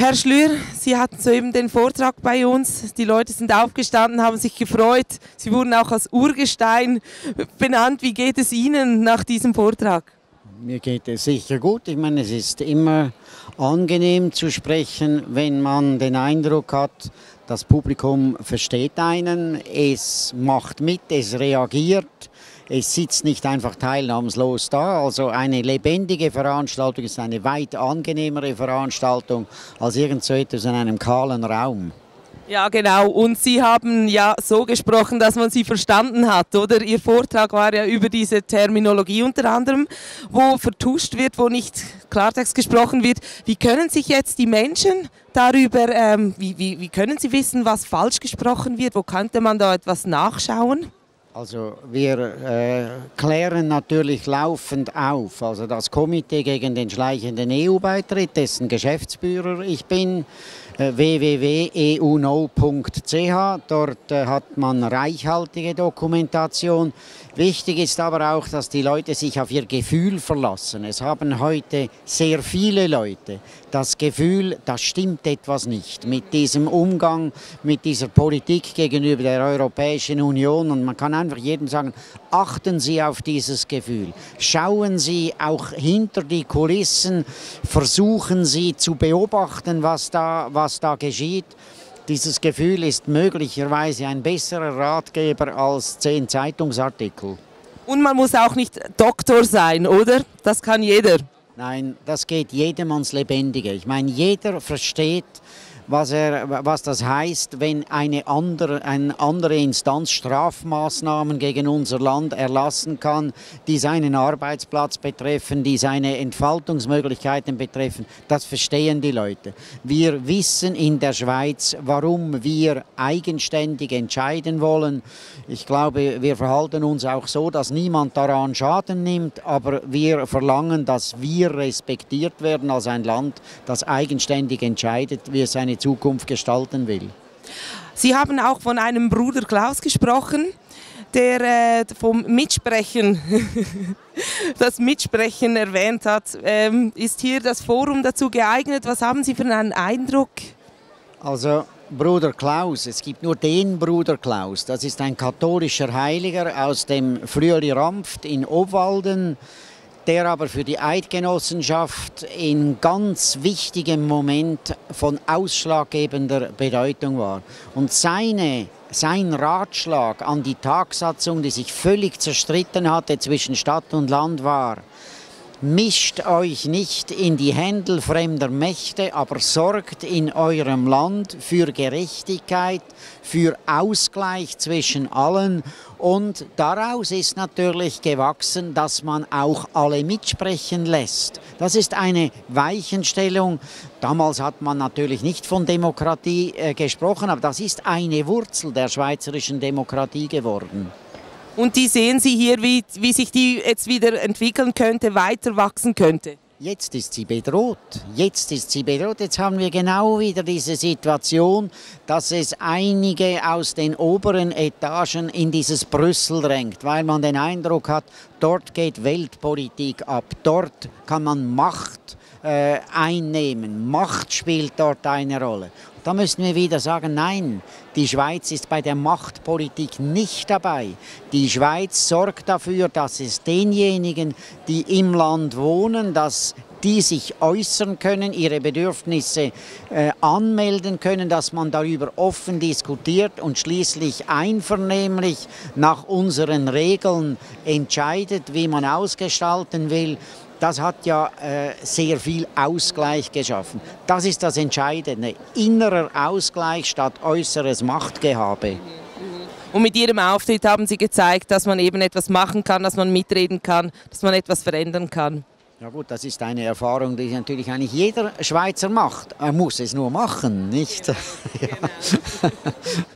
Herr Schlür, Sie hatten soeben den Vortrag bei uns. Die Leute sind aufgestanden, haben sich gefreut. Sie wurden auch als Urgestein benannt. Wie geht es Ihnen nach diesem Vortrag? Mir geht es sicher gut. Ich meine, es ist immer angenehm zu sprechen, wenn man den Eindruck hat, das Publikum versteht einen, es macht mit, es reagiert. Es sitzt nicht einfach teilnahmslos da. Also eine lebendige Veranstaltung ist eine weit angenehmere Veranstaltung als irgend so etwas in einem kahlen Raum. Ja, genau. Und Sie haben ja so gesprochen, dass man Sie verstanden hat, oder? Ihr Vortrag war ja über diese Terminologie unter anderem, wo vertuscht wird, wo nicht Klartext gesprochen wird. Wie können sich jetzt die Menschen darüber, ähm, wie, wie, wie können sie wissen, was falsch gesprochen wird? Wo könnte man da etwas nachschauen? Also wir äh, klären natürlich laufend auf. Also das Komitee gegen den schleichenden EU-Beitritt, dessen Geschäftsführer ich bin, äh, www.euno.ch. Dort äh, hat man reichhaltige Dokumentation. Wichtig ist aber auch, dass die Leute sich auf ihr Gefühl verlassen. Es haben heute sehr viele Leute das Gefühl, da stimmt etwas nicht mit diesem Umgang, mit dieser Politik gegenüber der Europäischen Union. Und man kann einfach jedem sagen, achten Sie auf dieses Gefühl. Schauen Sie auch hinter die Kulissen, versuchen Sie zu beobachten, was da, was da geschieht. Dieses Gefühl ist möglicherweise ein besserer Ratgeber als zehn Zeitungsartikel. Und man muss auch nicht Doktor sein, oder? Das kann jeder. Nein, das geht jedem ans Lebendige. Ich meine, jeder versteht, was, er, was das heißt, wenn eine andere, eine andere Instanz Strafmaßnahmen gegen unser Land erlassen kann, die seinen Arbeitsplatz betreffen, die seine Entfaltungsmöglichkeiten betreffen. Das verstehen die Leute. Wir wissen in der Schweiz, warum wir eigenständig entscheiden wollen. Ich glaube, wir verhalten uns auch so, dass niemand daran Schaden nimmt, aber wir verlangen, dass wir respektiert werden als ein Land, das eigenständig entscheidet, wie es seine Zukunft gestalten will. Sie haben auch von einem Bruder Klaus gesprochen, der äh, vom Mitsprechen, das Mitsprechen erwähnt hat. Ähm, ist hier das Forum dazu geeignet? Was haben Sie für einen Eindruck? Also Bruder Klaus, es gibt nur den Bruder Klaus. Das ist ein katholischer Heiliger aus dem Frühli Rampft in Obwalden der aber für die Eidgenossenschaft in ganz wichtigem Moment von ausschlaggebender Bedeutung war. Und seine, sein Ratschlag an die Tagsatzung, die sich völlig zerstritten hatte zwischen Stadt und Land, war, Mischt euch nicht in die Händel fremder Mächte, aber sorgt in eurem Land für Gerechtigkeit, für Ausgleich zwischen allen. Und daraus ist natürlich gewachsen, dass man auch alle mitsprechen lässt. Das ist eine Weichenstellung. Damals hat man natürlich nicht von Demokratie äh, gesprochen, aber das ist eine Wurzel der schweizerischen Demokratie geworden. Und die sehen Sie hier, wie, wie sich die jetzt wieder entwickeln könnte, weiter wachsen könnte. Jetzt ist sie bedroht. Jetzt ist sie bedroht. Jetzt haben wir genau wieder diese Situation, dass es einige aus den oberen Etagen in dieses Brüssel drängt, weil man den Eindruck hat, dort geht Weltpolitik ab. Dort kann man Macht äh, einnehmen. Macht spielt dort eine Rolle. Da müssen wir wieder sagen, nein, die Schweiz ist bei der Machtpolitik nicht dabei. Die Schweiz sorgt dafür, dass es denjenigen, die im Land wohnen, dass die sich äußern können, ihre Bedürfnisse äh, anmelden können, dass man darüber offen diskutiert und schließlich einvernehmlich nach unseren Regeln entscheidet, wie man ausgestalten will das hat ja äh, sehr viel Ausgleich geschaffen. Das ist das Entscheidende. Innerer Ausgleich statt äußeres Machtgehabe. Und mit Ihrem Auftritt haben Sie gezeigt, dass man eben etwas machen kann, dass man mitreden kann, dass man etwas verändern kann. Ja gut, das ist eine Erfahrung, die natürlich eigentlich jeder Schweizer macht. Er muss es nur machen, nicht? Genau.